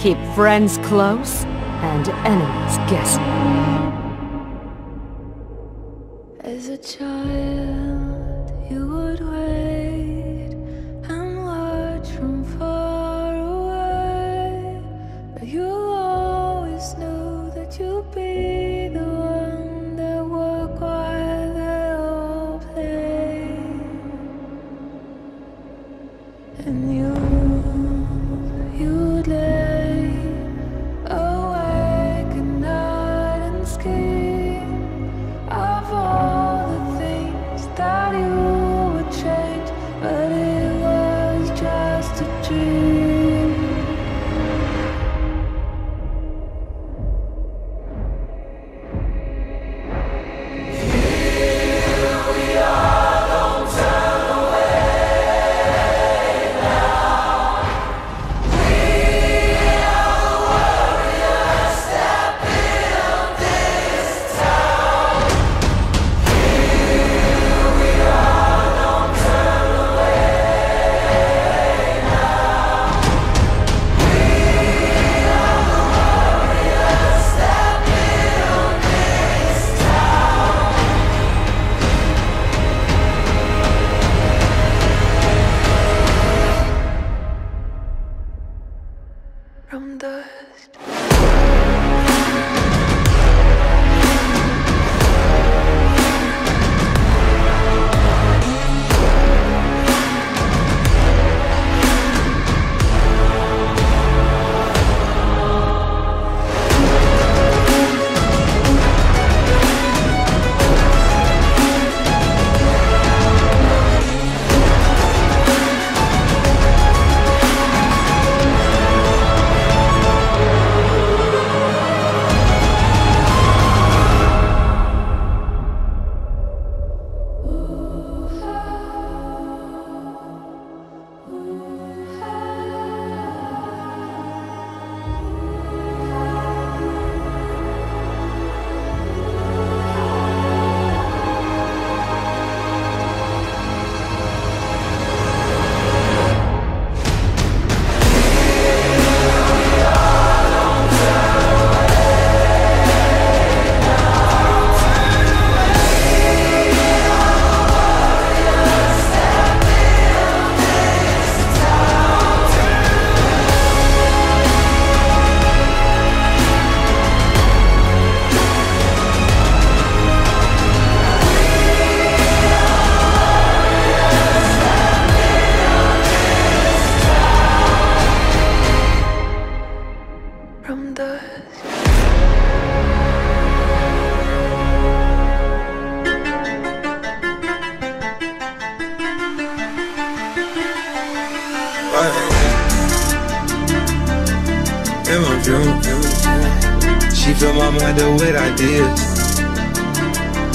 Keep friends close and enemies guessing. As a child, just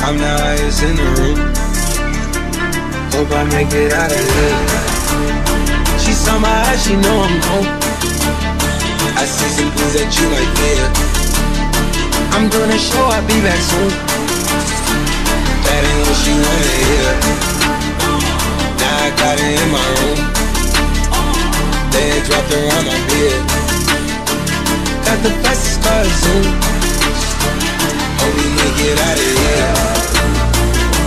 I'm the highest in the room. Hope I make it out of here. She saw my eyes, she know I'm home. I see some things that you like there. I'm gonna show I'll be back soon. That ain't what she wanna hear. Now I got it in my room. They dropped on my bed. Got the fastest car soon.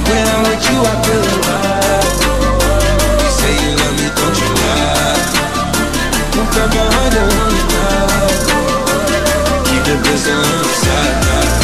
When I'm with you, I feel alive. You say you love me, don't you lie? The. Keep the on.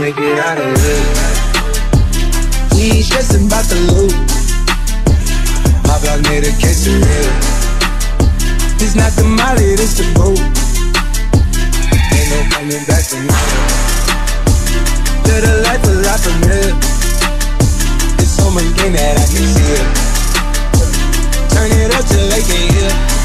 time to get out of here. We ain't stressing about the loot. My block made a case of it. It's not the molly, it's the boat. Ain't no coming back from here. To the life of life from here. It's so much mundane that I can see it. Turn it up till they can't hear.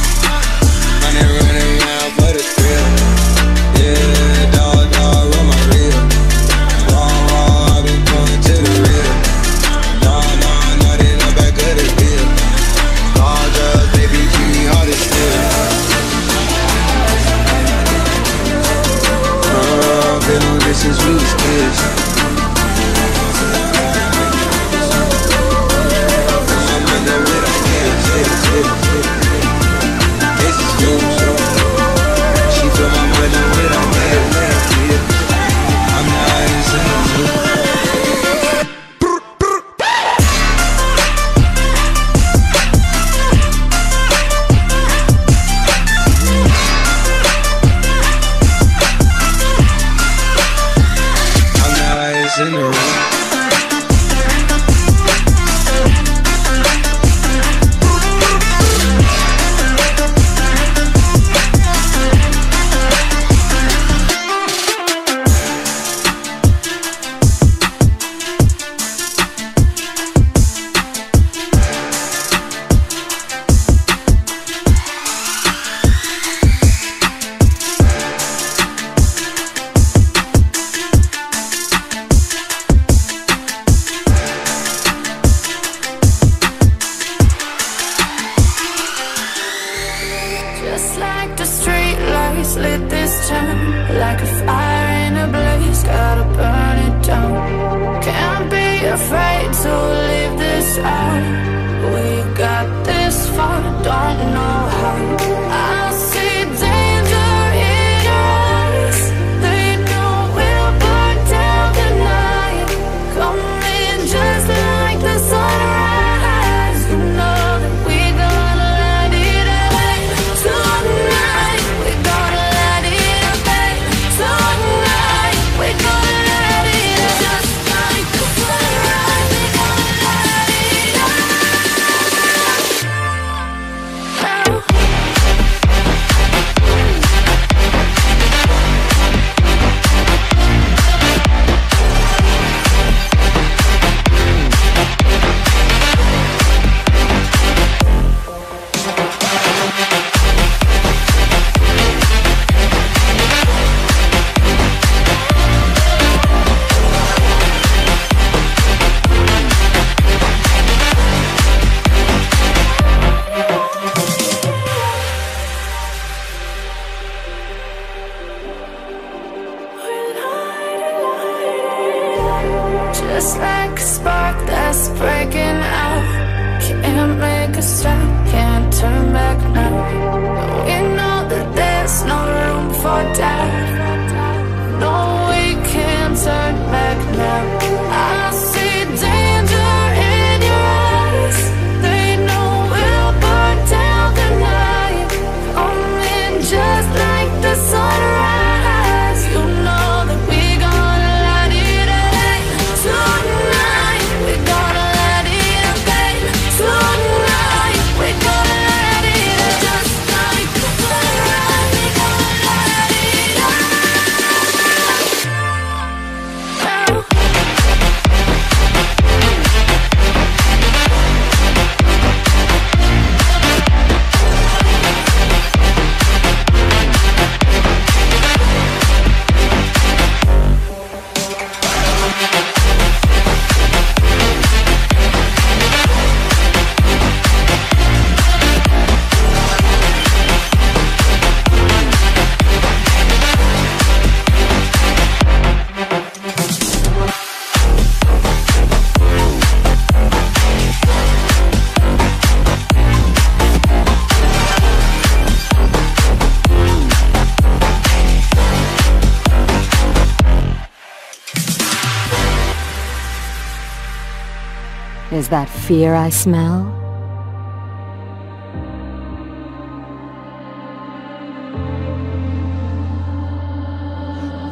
Is that fear I smell?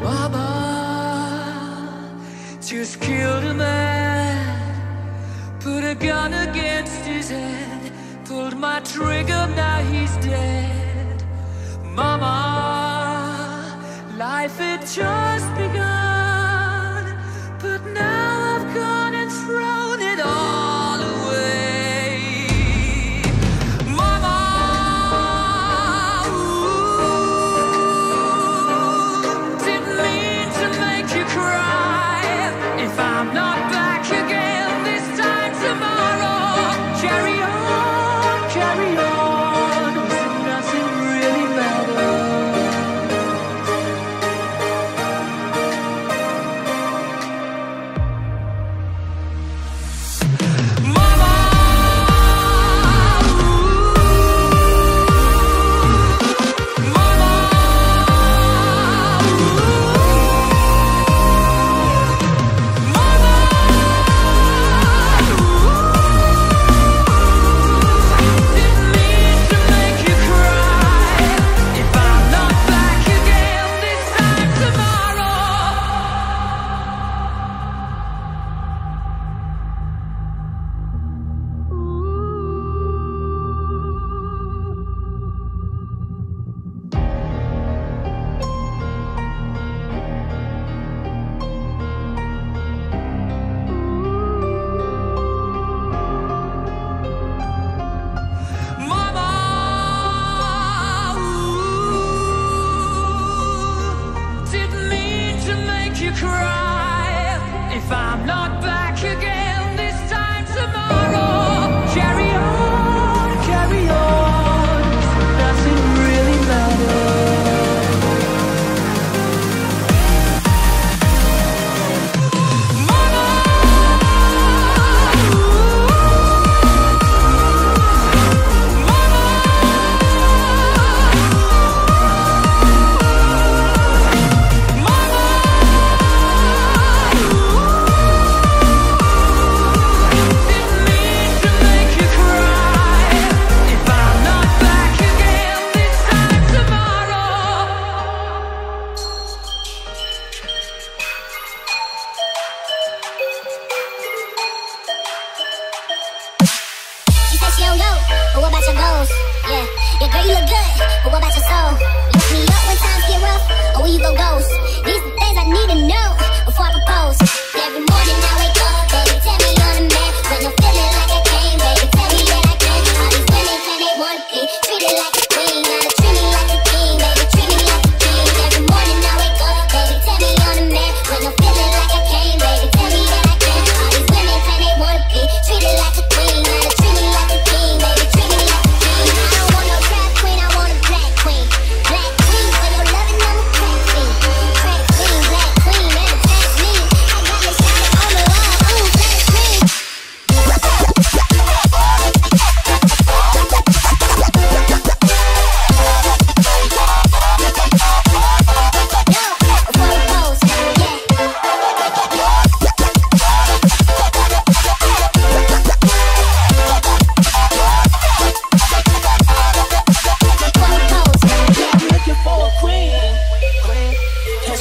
Mama just killed a man, put a gun against his head, pulled my trigger, now he's dead. Mama, life had just begun, but now.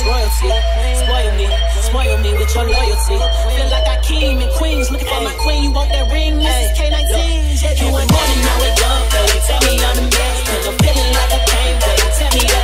royalty. Spoil me, spoil me with your loyalty. Feel like I came in Queens, looking for my queen. You want that ring? This K19. You want more than I love, baby. Tell me I'm the man, i I'm feeling like a came, baby. Tell me